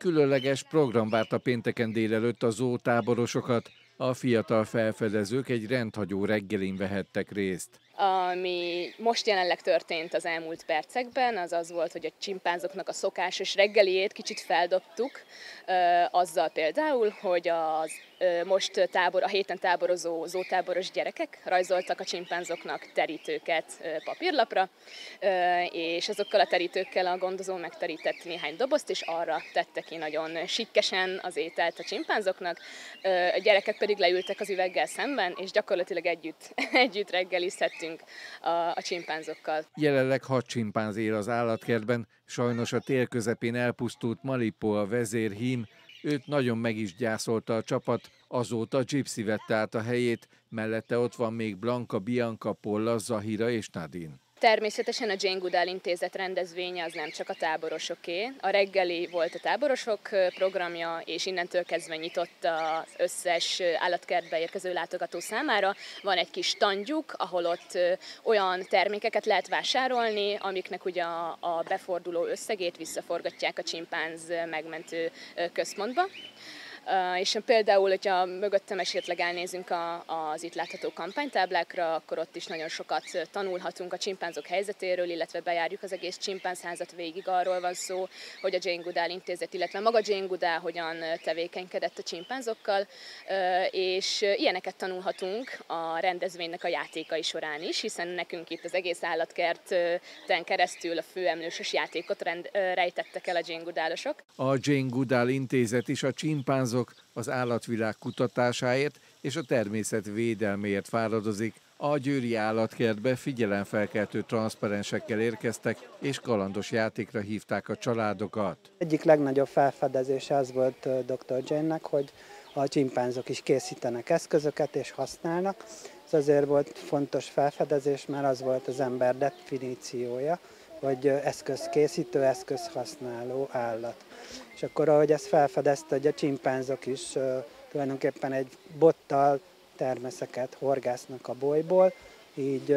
Különleges program várta pénteken délelőtt a zótáborosokat, a fiatal felfedezők egy rendhagyó reggelin vehettek részt. Ami most jelenleg történt az elmúlt percekben, az az volt, hogy a csimpánzoknak a szokásos reggeliét kicsit feldobtuk, azzal például, hogy az most tábor, a héten táborozó zótáboros gyerekek rajzoltak a csimpánzoknak terítőket papírlapra, és azokkal a terítőkkel a gondozó megterített néhány dobozt, és arra tette ki nagyon sikkesen az ételt a csimpánzoknak. A gyerekek pedig leültek az üveggel szemben, és gyakorlatilag együtt, együtt reggelizhettünk a, a csimpánzokkal. Jelenleg hat csimpánz él az állatkertben, sajnos a tél közepén elpusztult Malipo a vezérhím, Őt nagyon meg is gyászolta a csapat, azóta Gypsy vette át a helyét, mellette ott van még Blanka, Bianca, Polla, Zahira és Nadine. Természetesen a Jane Goodall intézet rendezvénye az nem csak a táborosoké. A reggeli volt a táborosok programja, és innentől kezdve nyitott az összes állatkertbe érkező látogató számára. Van egy kis standjuk, ahol ott olyan termékeket lehet vásárolni, amiknek ugye a beforduló összegét visszaforgatják a csimpánz megmentő központba. És például, hogyha mögöttem esetleg elnézünk a, az itt látható kampánytáblákra, akkor ott is nagyon sokat tanulhatunk a csimpánzok helyzetéről, illetve bejárjuk az egész csimpánzházat végig. Arról van szó, hogy a Jane Goodall intézet, illetve maga Jane Goodall hogyan tevékenykedett a csimpánzokkal, és ilyeneket tanulhatunk a rendezvénynek a játékai során is, hiszen nekünk itt az egész állatkerten keresztül a főemlősös játékot rend, rejtettek el a Jane Goodallosok. A Jane Goodall intézet is a csimpánzok azok az állatvilág kutatásáért és a természet védelméért fáradozik. A Győri állatkertbe figyelemfelkeltő transzparensekkel érkeztek, és kalandos játékra hívták a családokat. Egyik legnagyobb felfedezése az volt dr. Jane-nek, hogy a csimpánzok is készítenek eszközöket és használnak. Ez azért volt fontos felfedezés, mert az volt az ember definíciója, hogy eszközkészítő, eszközhasználó állat. És akkor, ahogy ezt felfedezte, hogy a csimpánzok is tulajdonképpen egy bottal termeszeket horgásznak a bolyból, így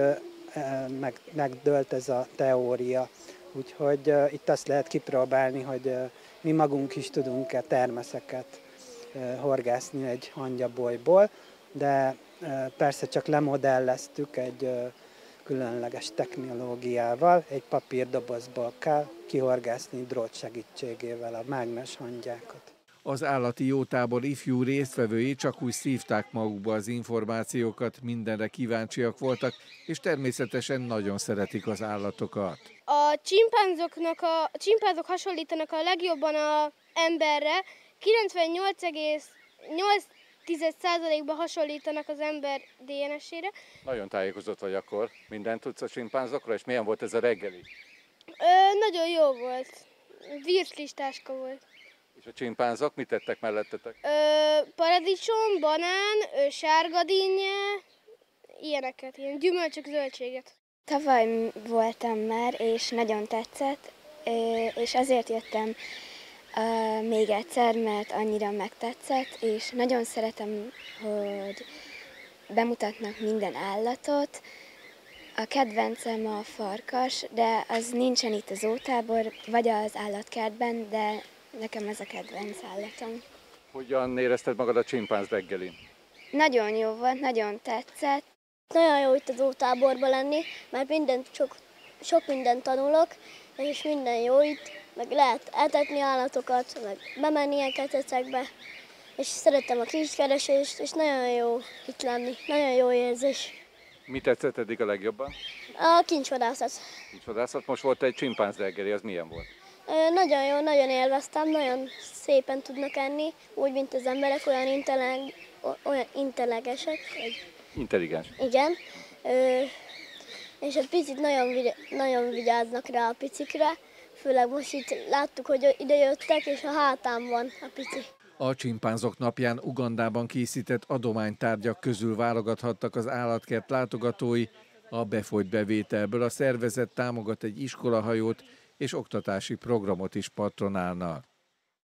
meg, megdőlt ez a teória. Úgyhogy itt azt lehet kipróbálni, hogy mi magunk is tudunk-e termeszeket horgászni egy hangyabolyból, de persze csak lemodelleztük egy különleges technológiával, egy papírdobozból kell kihorgászni drót segítségével a mágnes hangyákat. Az állati jótábor ifjú résztvevői csak úgy szívták magukba az információkat, mindenre kíváncsiak voltak, és természetesen nagyon szeretik az állatokat. A csimpánzoknak a, a csimpánzok hasonlítanak a legjobban a emberre, 98,8 10%-ban hasonlítanak az ember DNS-ére. Nagyon tájékozott vagy akkor. Mindent tudsz a simpánzokról, és milyen volt ez a reggeli? Ö, nagyon jó volt. Virtlistáska volt. És a csimpánzok mit tettek mellettetek? Ö, paradicsom, banán, ö, sárga dinnye, ilyeneket, ilyen gyümölcsök, zöldséget. Tavaly voltam már, és nagyon tetszett, és azért jöttem Uh, még egyszer, mert annyira megtetszett, és nagyon szeretem, hogy bemutatnak minden állatot. A kedvencem a farkas, de az nincsen itt az ótábor, vagy az állatkertben, de nekem ez a kedvenc állatom. Hogyan érezted magad a csimpánz reggelin? Nagyon jó volt, nagyon tetszett. Nagyon jó itt az ótáborban lenni, mert mindent, sok, sok mindent tanulok, és minden jó itt meg lehet etetni állatokat, meg bemenni ilyen ketecekbe, és szeretem a kiskeresést, és nagyon jó itt lenni, nagyon jó érzés. Mi tetszett eddig a legjobban? A kincsvadászat. Kincsvadászat, most volt egy csimpánz reggeli, az milyen volt? Ö, nagyon jó, nagyon élveztem, nagyon szépen tudnak enni, úgy, mint az emberek, olyan, intelleg, olyan intellegesek. Intelligens. Igen. Ö, és egy picit nagyon, nagyon vigyáznak rá a picikre, főleg most itt láttuk, hogy ide jöttek, és a hátám van a pici. A csimpánzok napján Ugandában készített adománytárgyak közül válogathattak az állatkert látogatói. A befolyt bevételből a szervezet támogat egy iskolahajót és oktatási programot is patronálnak.